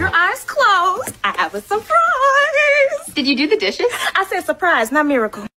your eyes closed. I have a surprise. Did you do the dishes? I said surprise, not miracle.